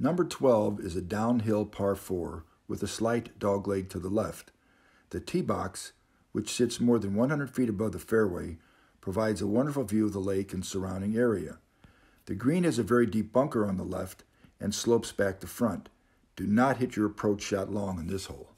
Number 12 is a downhill par 4 with a slight dogleg to the left. The tee box, which sits more than 100 feet above the fairway, provides a wonderful view of the lake and surrounding area. The green has a very deep bunker on the left and slopes back to front. Do not hit your approach shot long in this hole.